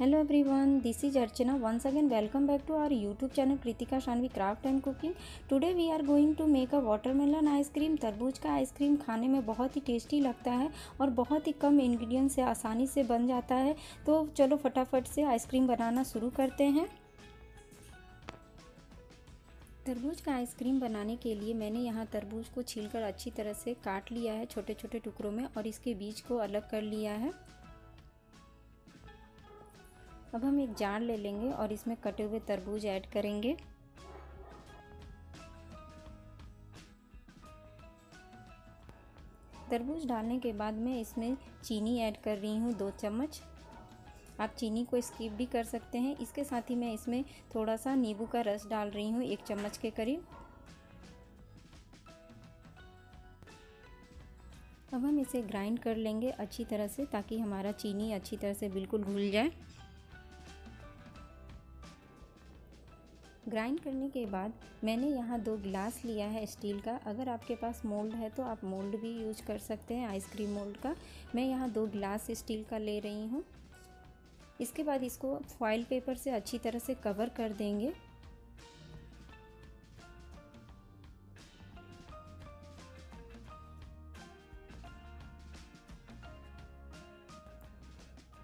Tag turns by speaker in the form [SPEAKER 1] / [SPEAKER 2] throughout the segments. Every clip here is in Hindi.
[SPEAKER 1] Hello everyone this is Archana once again welcome back to our YouTube channel Kritika Shanvi craft and cooking today we are going to make a watermelon ice cream तरबूज का आइसक्रीम खाने में बहुत ही टेस्टी लगता है और बहुत ही कम इंग्रेडिएंट से आसानी से बन जाता है। तो चलो फटाफट से आइसक्रीम बनाना शुरू करते हैं। तरबूज का आइसक्रीम बनाने के लिए मैंने यहाँ तरबूज को छीलकर अच्छी तरह से काट लिया है छोटे छोटे टुकड़ों में और इसके बीज को अलग कर लिया है। अब हम एक जार ले लेंगे और इसमें कटे हुए तरबूज ऐड करेंगे। तरबूज डालने के बाद मैं इसमें चीनी ऐड कर रही हूँ, दो चम्मच। आप चीनी को स्किप भी कर सकते हैं। इसके साथ ही मैं इसमें थोड़ा सा नींबू का रस डाल रही हूँ, एक चम्मच के करीब। अब हम इसे ग्राइंड कर लेंगे अच्छी तरह से, ताकि हमारा चीनी अच्छी तरह से बिल्कुल घुल जाए। ग्राइंड करने के बाद मैंने यहाँ दो गिलास लिया है स्टील का। अगर आपके पास मोल्ड है तो आप मोल्ड भी यूज़ कर सकते हैं आइसक्रीम मोल्ड का। मैं यहाँ दो गिलास स्टील का ले रही हूँ। इसके बाद इसको फॉइल पेपर से अच्छी तरह से कवर कर देंगे।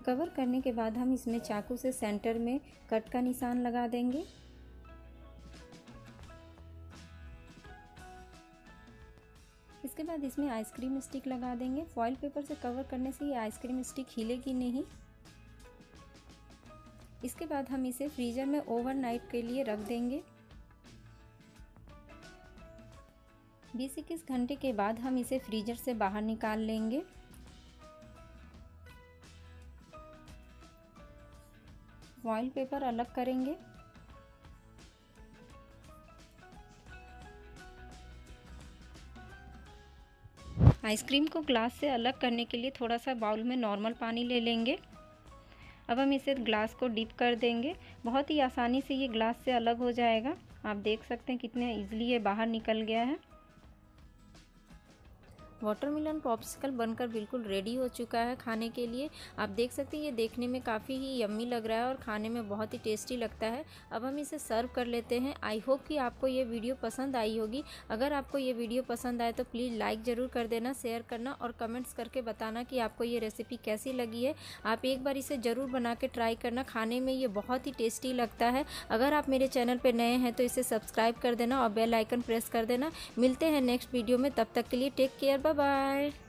[SPEAKER 1] कवर करने के बाद हम इसमें चाकू से सेंटर में कट का निशान लगा देंगे। इसके बाद इसमें आइसक्रीम स्टिक लगा देंगे। फॉइल पेपर से कवर करने से ये आइसक्रीम स्टिक हिलेगी नहीं। इसके बाद हम इसे फ्रीजर में ओवरनाइट के लिए रख देंगे। बीस इक्कीस घंटे के बाद हम इसे फ्रीजर से बाहर निकाल लेंगे। फॉइल पेपर अलग करेंगे। आइसक्रीम को ग्लास से अलग करने के लिए थोड़ा सा बाउल में नॉर्मल पानी ले लेंगे। अब हम इसे ग्लास को डिप कर देंगे। बहुत ही आसानी से ये ग्लास से अलग हो जाएगा। आप देख सकते हैं कितने ईजिली ये बाहर निकल गया है। वाटरमेलन पॉप्सिकल बनकर बिल्कुल रेडी हो चुका है खाने के लिए। आप देख सकते हैं, ये देखने में काफ़ी ही यम्मी लग रहा है और खाने में बहुत ही टेस्टी लगता है। अब हम इसे सर्व कर लेते हैं। आई होप कि आपको ये वीडियो पसंद आई होगी। अगर आपको ये वीडियो पसंद आए तो प्लीज़ लाइक ज़रूर कर देना शेयर करना और कमेंट्स करके बताना कि आपको ये रेसिपी कैसी लगी है। आप एक बार इसे ज़रूर बना के ट्राई करना। खाने में ये बहुत ही टेस्टी लगता है। अगर आप मेरे चैनल पर नए हैं तो इसे सब्सक्राइब कर देना और बेल आइकन प्रेस कर देना। मिलते हैं नेक्स्ट वीडियो में। तब तक के लिए टेक केयर Bye-bye.